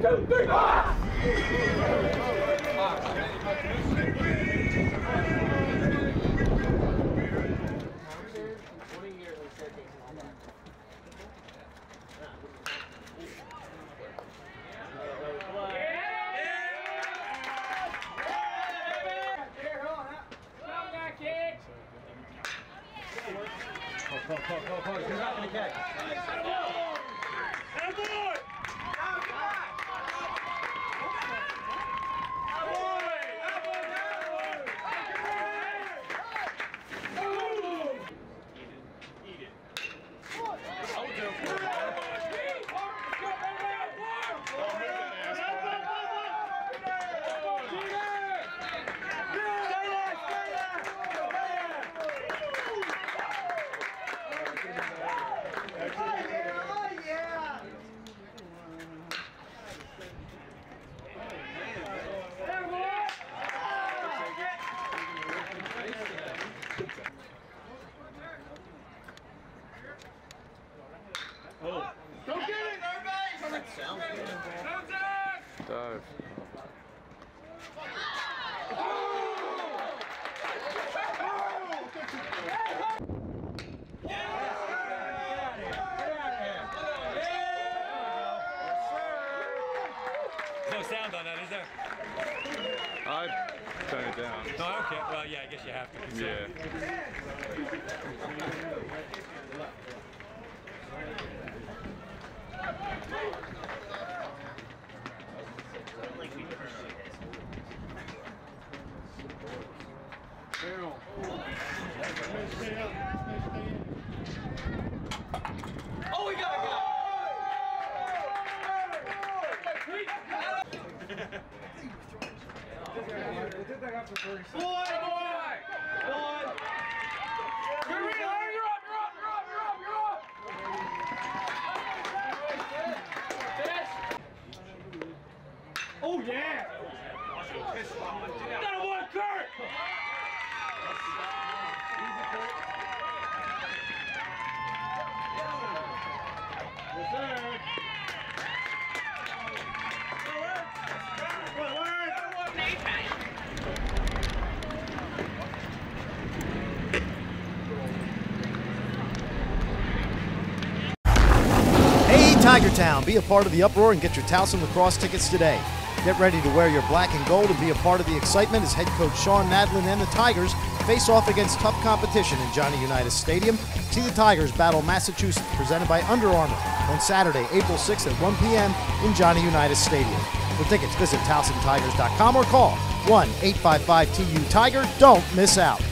Two, three, four. Dive. No sound on that, is there? I'd turn it down. No, okay. Well, yeah, I guess you have to. 'Cause, uh, Yeah. Oh yeah! That one, Kurt! Hey, Tiger Town, be a part of the uproar and get your Towson lacrosse tickets today. Get ready to wear your black and gold and be a part of the excitement as head coach Shawn Nadelen and the Tigers face off against tough competition in Johnny Unitas Stadium. See the Tigers battle Massachusetts, presented by Under Armour, on Saturday, April 6th at 1 p.m. in Johnny Unitas Stadium. For tickets, visit TowsonTigers.com or call 1 855 TU Tiger. Don't miss out.